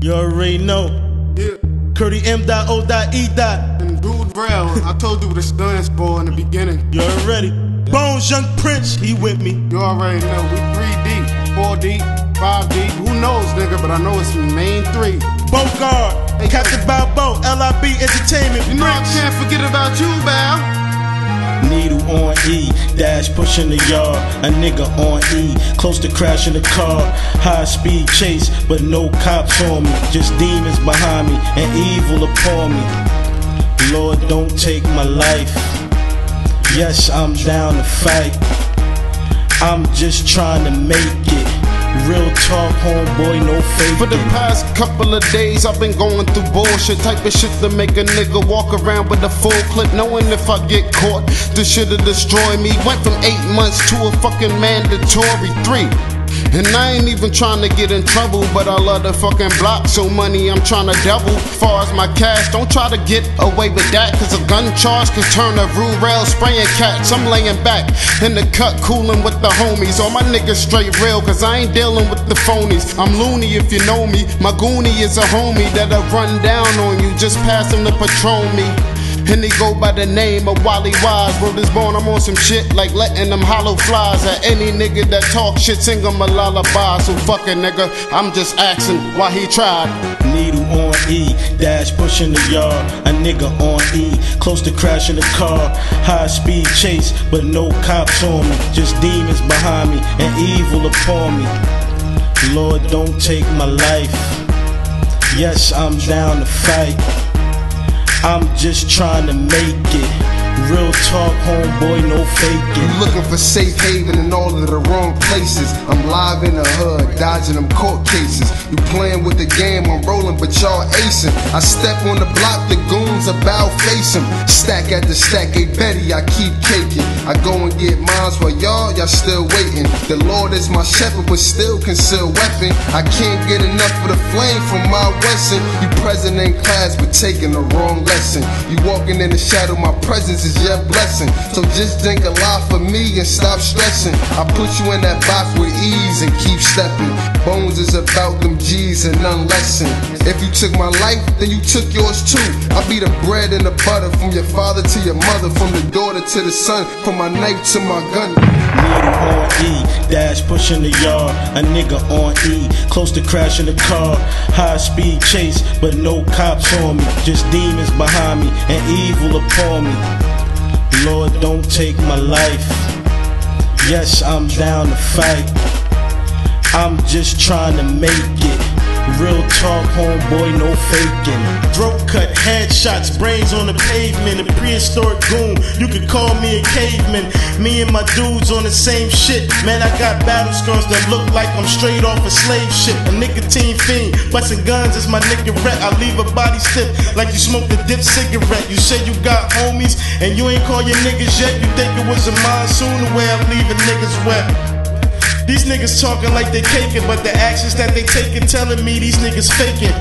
You already know. Yeah. Kurty M. Dot O. Dot E. Dot. And Rude Rell, I told you what it stands for in the beginning. You already. Bonez, Young Prince, he with me. You already know. We three deep, four deep, five deep. Who knows, nigga? But I know it's the main three. Bogart, Captain Balbo, LIB Entertainment. You know I can't forget about you, Val. E, dash pushing the yard. A nigga on E, close to crashing the car. High speed chase, but no cops on me. Just demons behind me and evil upon me. Lord, don't take my life. Yes, I'm down to fight. I'm just trying to make it. Real talk, homeboy, no fake. For the past couple of days, I've been going through bullshit type of shit to make a nigga walk around with a full clip, knowing if I get caught, this shit'll destroy me. Went from eight months to a fucking mandatory three. And I ain't even trying to get in trouble, but I love the fucking block, so money I'm trying to double. Far as my cash, don't try to get away with that, cause a gun charge could turn a rural spraying cats. I'm laying back in the cut, cooling with the homies. All my niggas straight real, cause I ain't dealing with the phonies. I'm loony if you know me. My goonie is a homie that'll run down on you, just pass him to patrol me. And they go by the name of Wally Wise. Word is born, I'm on some shit like letting them hollow flies at any nigga that talk shit, sing him a lullaby. So fuck nigga, I'm just asking why he tried. Needle on E, dash pushing the yard. A nigga on E, close to crashing the car. High speed chase, but no cops on me. Just demons behind me and evil upon me. Lord, don't take my life. Yes, I'm down to fight. I'm just trying to make it. Real talk, homeboy, no faking. Looking for safe haven in all of the wrong places. I'm live in the hood, dodging them court cases. You playing with the game, I'm rolling, but y'all acing. I step on the block, the goons about face 'em. Stack at the stack, a Betty, I keep taking. I go and get mines while y'all, y'all still waiting. The Lord is my shepherd, but still conceal weapon. I can't get enough of the flame from my Wesson. You present in class, but taking the wrong lesson. You walking in the shadow, my presence is your blessing. So just think a lot for me and stop stressing. I put you in that box with ease and keep stepping. Bonez is about them G's and none lessen. If you took my life, then you took yours too. I'll be the bread and the butter from your father to your mother, from the daughter to the son, from my knife to my gun. Needle on E, dash pushing the yard. A nigga on E, close to crashing the car. High speed chase, but no cops on me. Just demons behind me and evil upon me. Lord, don't take my life. Yes, I'm down to fight. I'm just trying to make it. Real talk, homeboy, no faking. Throat cut, headshots, brains on the pavement. A prehistoric goon, you could call me a caveman. Me and my dudes on the same shit. Man, I got battle scars that look like I'm straight off a slave ship. A nicotine fiend, busting guns is my nigga ret. I leave a body stiff like you smoked a dip cigarette. You said you got homies and you ain't call your niggas yet. You think it was a monsoon the way I'm leaving niggas wet. These niggas talking like they caking, but the actions that they taking telling me these niggas faking.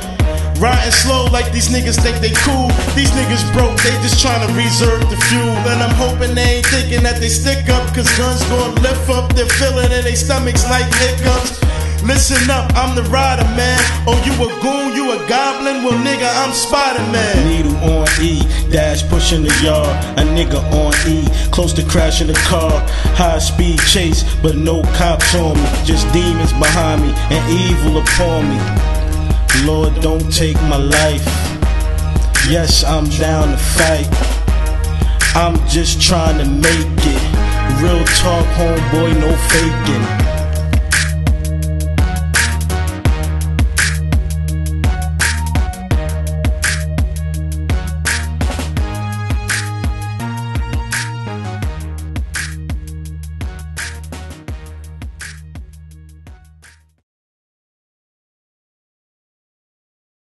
Riding slow like these niggas think they cool. These niggas broke, they just trying to reserve the fuel. And I'm hoping they ain't thinking that they stick up, cause guns gon' lift up their feeling in their stomachs like hiccups. Listen up, I'm the rider, man. Oh, you a goon, you a goblin? Well, nigga, I'm Spider Man. Needle on dash pushing the yard. A nigga on E, close to crashing the car. High speed chase, but no cops on me. Just demons behind me and evil upon me. Lord, don't take my life. Yes, I'm down to fight. I'm just trying to make it. Real talk, homeboy, no faking.